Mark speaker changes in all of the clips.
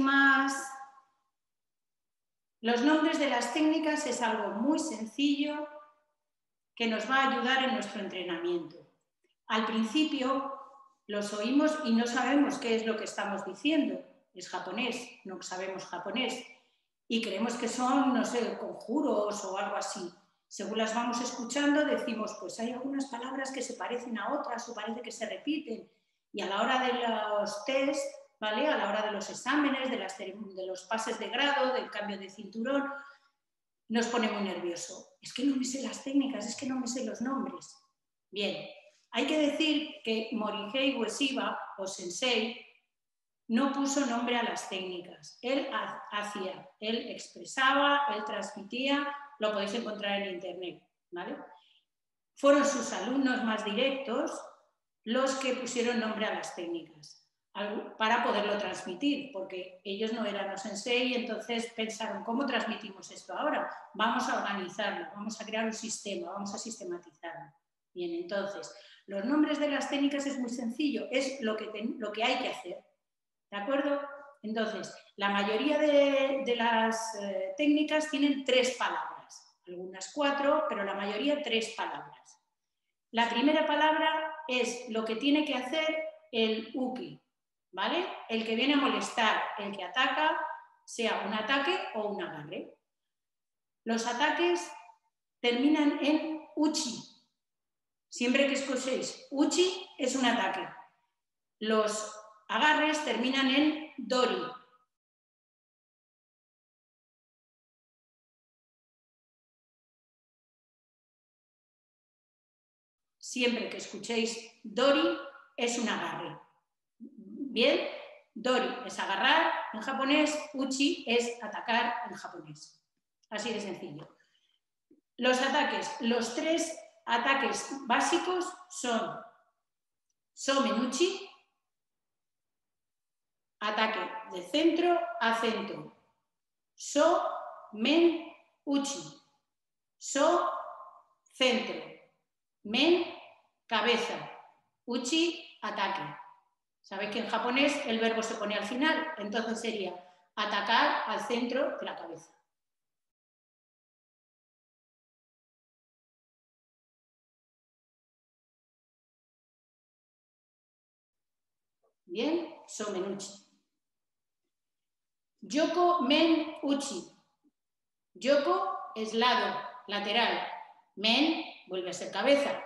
Speaker 1: más. Los nombres de las técnicas es algo muy sencillo que nos va a ayudar en nuestro entrenamiento. Al principio los oímos y no sabemos qué es lo que estamos diciendo. Es japonés, no sabemos japonés. Y creemos que son, no sé, conjuros o algo así. Según las vamos escuchando, decimos, pues hay algunas palabras que se parecen a otras o parece que se repiten. Y a la hora de los test, ¿vale? A la hora de los exámenes, de, las, de los pases de grado, del cambio de cinturón, nos pone muy nervioso. Es que no me sé las técnicas, es que no me sé los nombres. Bien, hay que decir que Morihei Ueshiba o Sensei no puso nombre a las técnicas. Él hacía, él expresaba, él transmitía, lo podéis encontrar en internet. ¿vale? Fueron sus alumnos más directos los que pusieron nombre a las técnicas para poderlo transmitir, porque ellos no eran los sensei y entonces pensaron, ¿cómo transmitimos esto ahora? Vamos a organizarlo, vamos a crear un sistema, vamos a sistematizarlo. Bien, entonces, los nombres de las técnicas es muy sencillo, es lo que, lo que hay que hacer. ¿De acuerdo? Entonces, la mayoría de, las eh, técnicas tienen tres palabras, algunas cuatro, pero la mayoría tres palabras. La primera palabra es lo que tiene que hacer el uki, ¿vale? El que viene a molestar, el que ataca, sea un ataque o un agarre. Los ataques terminan en uchi, Siempre que escuchéis uchi es un ataque. Los agarres terminan en dori. Siempre que escuchéis dori es un agarre. Bien, dori es agarrar en japonés, uchi es atacar en japonés. Así de sencillo. Los ataques, los tres ataques básicos son Somenuchi, ataque de centro a centro, So, Men, Uchi, So, centro, Men, cabeza, Uchi, ataque. Sabéis que en japonés el verbo se pone al final, entonces sería atacar al centro de la cabeza. Bien, somenuchi. Yoko men uchi. Yoko es lado, lateral. Men vuelve a ser cabeza.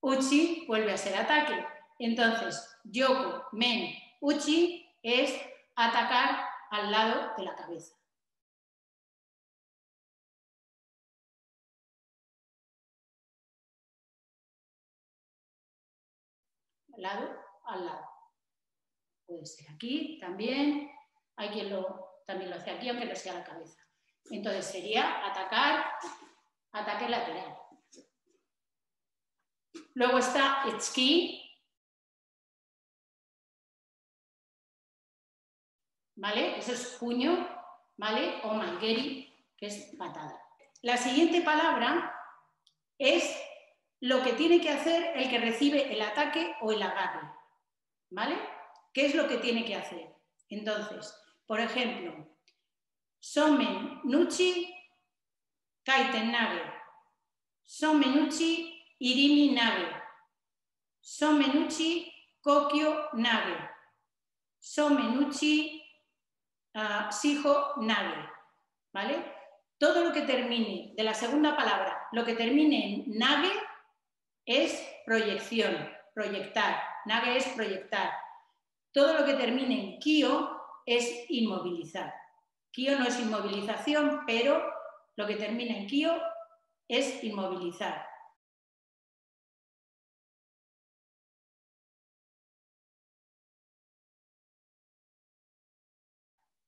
Speaker 1: Uchi vuelve a ser ataque. Entonces, yoko men uchi es atacar al lado de la cabeza. Al lado, al lado. Puede ser aquí también, hay quien lo, también lo hace aquí, aunque no sea la cabeza. Entonces sería atacar, ataque lateral. Luego está Etski, ¿vale? Eso es puño, ¿vale? O mangueri, que es patada. La siguiente palabra es lo que tiene que hacer el que recibe el ataque o el agarre, ¿vale? ¿Qué es lo que tiene que hacer? Entonces, por ejemplo, Somen Nuchi Kaiten Nage, Somen Nuchi Irimi Nage, Somen Nuchi Kokyo Nage, Somen Nuchi Sijo Nage, ¿vale? Todo lo que termine de la segunda palabra, lo que termine en Nage es proyección, proyectar. Nage es proyectar. Todo lo que termine en kio es inmovilizar. Kio no es inmovilización, pero lo que termina en kio es inmovilizar.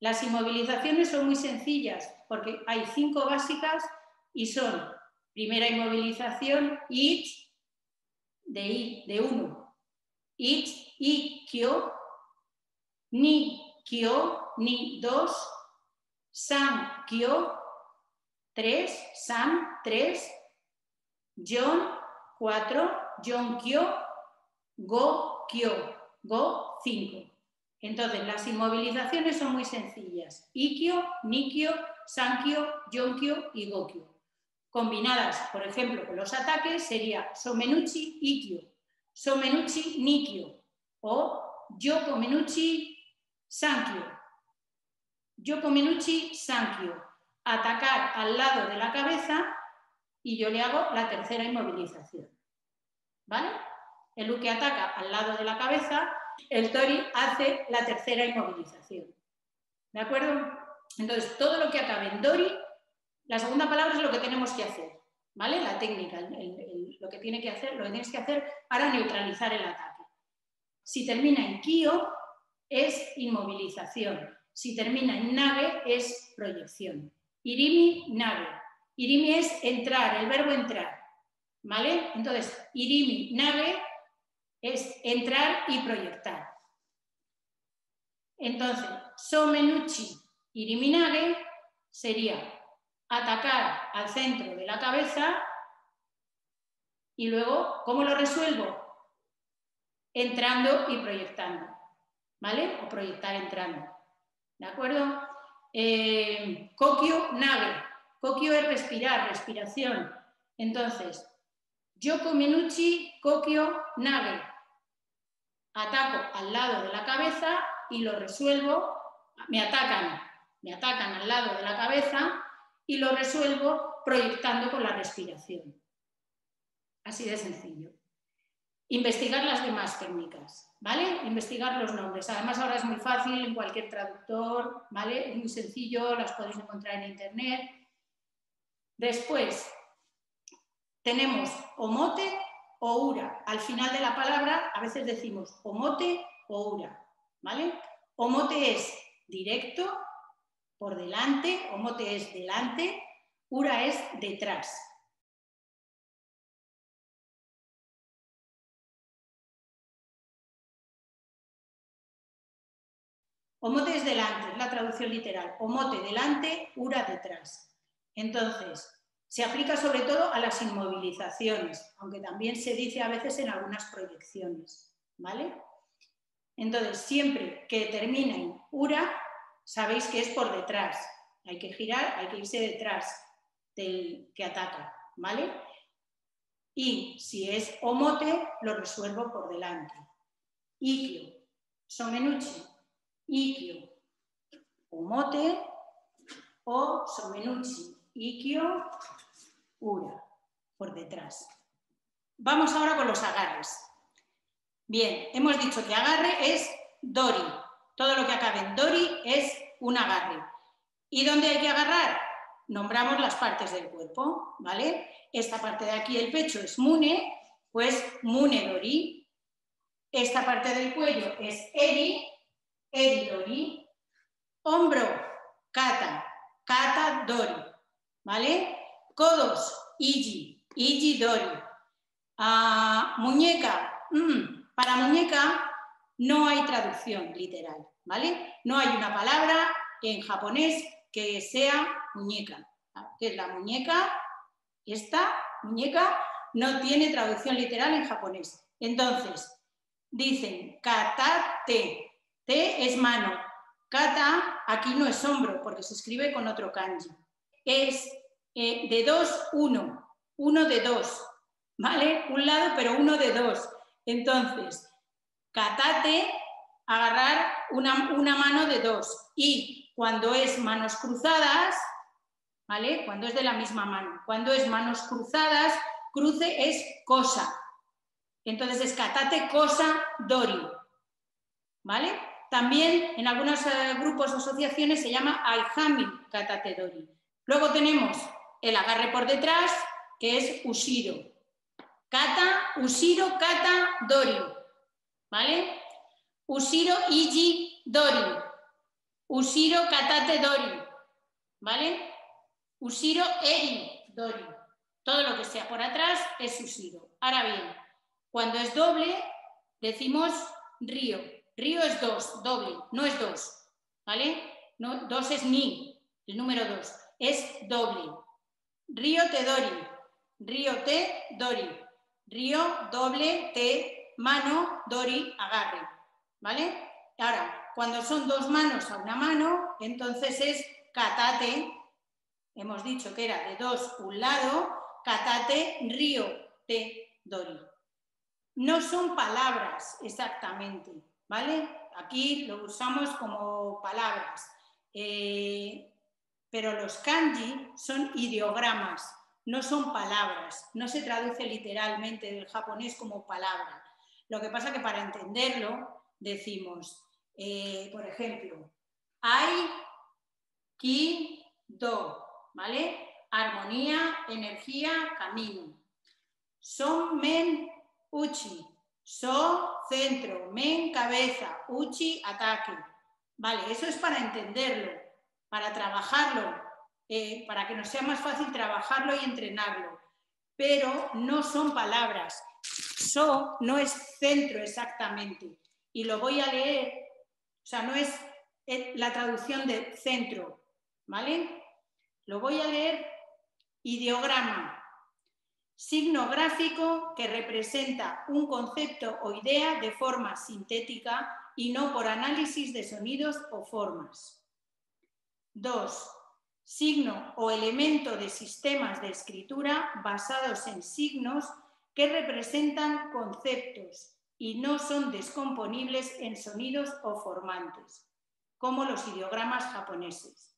Speaker 1: Las inmovilizaciones son muy sencillas porque hay cinco básicas y son primera inmovilización, ich, de i, de uno, ich, i, kyo, ni kyo, ni dos, san kyo, tres, san tres, John cuatro, John kyo, go kyo, go cinco. Entonces, las inmovilizaciones son muy sencillas. Ikio, Nikio, Sankyo, Yonkyo y Gokyo. Combinadas, por ejemplo, con los ataques, sería Somenuchi, Ikyo, Somenuchi, Nikyo o Yokomenuchi, Sankyo. Yokomenuchi, Sankyo. Atacar al lado de la cabeza y yo le hago la tercera inmovilización. ¿Vale? El Uke ataca al lado de la cabeza, el Tori hace la tercera inmovilización. ¿De acuerdo? Entonces, todo lo que acabe en Dori, la segunda palabra es lo que tenemos que hacer, ¿vale? La técnica, lo que tiene que hacer, lo que tienes que hacer para neutralizar el ataque. Si termina en Kio, es inmovilización. Si termina en Nage, es proyección. Irimi, Nage. Irimi es entrar, el verbo entrar, ¿vale? Entonces, Irimi, Nage es entrar y proyectar. Entonces, Somenuchi Iriminage sería atacar al centro de la cabeza y luego, ¿cómo lo resuelvo? Entrando y proyectando, ¿vale? O proyectar entrando, ¿de acuerdo? Eh, kokyo nage. Kokyo es respirar, respiración. Entonces, Yoko Menuchi, Kokyo nage ataco al lado de la cabeza y lo resuelvo, me atacan, me atacan al lado de la cabeza y lo resuelvo proyectando con la respiración. Así de sencillo. Investigar las demás técnicas, ¿vale? Investigar los nombres. Además ahora es muy fácil en cualquier traductor, ¿vale? Es muy sencillo, las podéis encontrar en internet. Después tenemos omote o ura. Al final de la palabra a veces decimos omote o ura, ¿vale? Omote es directo, por delante, omote es delante, ura es detrás. Omote es delante, es la traducción literal. Omote delante, ura detrás. Entonces, se aplica sobre todo a las inmovilizaciones, aunque también se dice a veces en algunas proyecciones. ¿vale? Entonces, siempre que termine en ura, sabéis que es por detrás. Hay que girar, hay que irse detrás del que ataca. ¿vale? Y si es omote, lo resuelvo por delante. Ikio, somenuchi, ikio, omote o somenuchi, ikio, ura, por detrás. Vamos ahora con los agarres. Bien, hemos dicho que agarre es dori. Todo lo que acabe en dori es un agarre. ¿Y dónde hay que agarrar? Nombramos las partes del cuerpo, ¿vale? Esta parte de aquí del pecho es mune, pues mune dori. Esta parte del cuello es eri, eri dori. Hombro, kata, kata dori, ¿vale? Codos, Iji, Iji Dori. Ah, muñeca, mm, para muñeca no hay traducción literal, ¿vale? No hay una palabra en japonés que sea muñeca. Que es la muñeca, esta muñeca no tiene traducción literal en japonés. Entonces, dicen katate, te es mano, kata aquí no es hombro porque se escribe con otro kanji. Es eh, de dos, uno, uno de dos, ¿vale? Un lado, pero uno de dos. Entonces, catate, agarrar una, una mano de dos. Y cuando es manos cruzadas, ¿vale? Cuando es de la misma mano. Cuando es manos cruzadas, cruce es cosa. Entonces es catate, cosa, dori. ¿Vale? También en algunos eh, grupos o asociaciones se llama aihami katate dori. Luego tenemos el agarre por detrás, que es Ushiro. Kata, Ushiro, Kata, Dori. ¿Vale? Ushiro, Iji, Dori. Ushiro, Katate, Dori. ¿Vale? Ushiro, Eri, Dori. Todo lo que sea por atrás es Ushiro. Ahora bien, cuando es doble, decimos río. Río es dos, doble, no es dos. ¿Vale? No, dos es ni, el número dos. Es doble. Río te dori, río te dori, río doble te mano dori agarre, ¿vale? Ahora, cuando son dos manos a una mano, entonces es katate, hemos dicho que era de dos un lado, katate, río, te, dori. No son palabras exactamente, ¿vale? Aquí lo usamos como palabras, eh, pero los kanji son ideogramas, no son palabras, no se traduce literalmente del japonés como palabra. Lo que pasa que para entenderlo decimos, eh, por ejemplo, hay, ki, do, ¿vale? Armonía, energía, camino. Son, men, uchi. So, centro. Men, cabeza. Uchi, ataque. Vale, eso es para entenderlo, para trabajarlo, eh, para que nos sea más fácil trabajarlo y entrenarlo. Pero no son palabras. So no es centro exactamente. Y lo voy a leer, o sea, no es la traducción de centro, ¿vale? Lo voy a leer ideograma, signo gráfico que representa un concepto o idea de forma sintética y no por análisis de sonidos o formas. 2. Signo o elemento de sistemas de escritura basados en signos que representan conceptos y no son descomponibles en sonidos o formantes, como los ideogramas japoneses.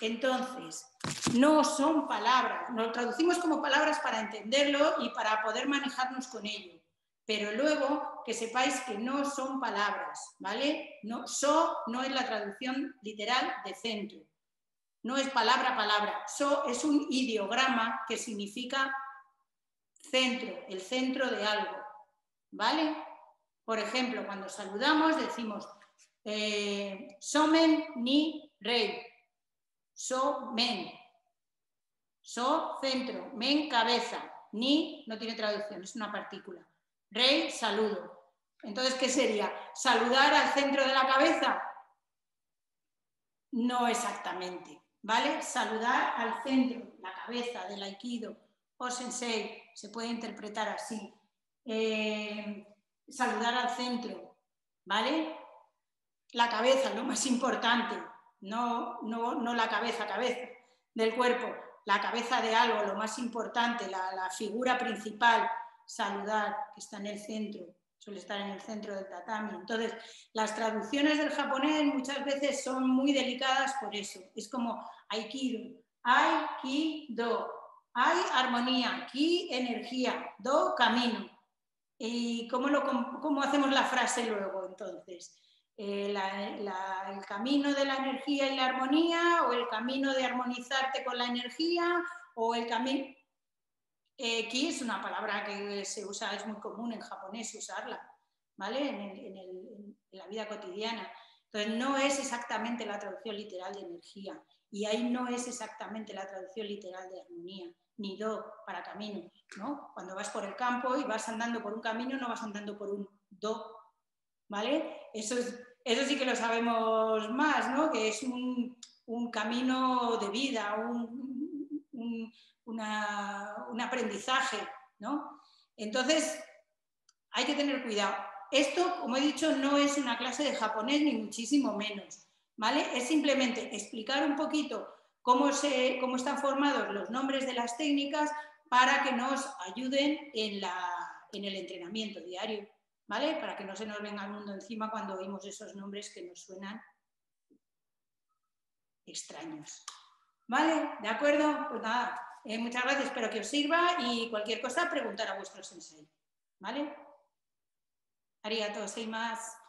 Speaker 1: Entonces, no son palabras, nos traducimos como palabras para entenderlo y para poder manejarnos con ello. Pero luego que sepáis que no son palabras, ¿vale? No, so no es la traducción literal de centro. No es palabra palabra. So es un ideograma que significa centro, el centro de algo. ¿Vale? Por ejemplo, cuando saludamos decimos eh, somen ni rey so, men. So, centro. Men, cabeza. Ni, no tiene traducción, es una partícula. Rey, saludo. Entonces, ¿qué sería? ¿Saludar al centro de la cabeza? No exactamente, ¿vale? Saludar al centro, la cabeza del aikido o sensei, se puede interpretar así. Eh, saludar al centro, ¿vale? La cabeza, lo más importante, no, no, la cabeza, cabeza del cuerpo, la cabeza de algo, lo más importante, la, figura principal, saludar, que está en el centro, suele estar en el centro del tatami. Entonces, las traducciones del japonés muchas veces son muy delicadas por eso. Es como aikido, aikido, hay armonía, ki energía, do camino. ¿Y cómo, lo, cómo hacemos la frase luego entonces? Eh, el camino de la energía y la armonía, o el camino de armonizarte con la energía, o el camino... Ki es una palabra que se usa, es muy común en japonés usarla, ¿vale? En, la vida cotidiana. Entonces, no es exactamente la traducción literal de energía, y ahí no es exactamente la traducción literal de armonía, ni do para camino, ¿no? Cuando vas por el campo y vas andando por un camino, no vas andando por un do, ¿vale? Eso, eso sí que lo sabemos más, ¿no? Que es un, camino de vida, un, aprendizaje, ¿no? Entonces, hay que tener cuidado. Esto, como he dicho, no es una clase de japonés ni muchísimo menos, ¿vale? Es simplemente explicar un poquito cómo, se, cómo están formados los nombres de las técnicas para que nos ayuden en, en el entrenamiento diario. ¿vale? Para que no se nos venga el mundo encima cuando oímos esos nombres que nos suenan extraños. ¿Vale? ¿De acuerdo? Pues nada, eh, muchas gracias, espero que os sirva y cualquier cosa preguntar a vuestro sensei. ¿Vale? Arigato, más.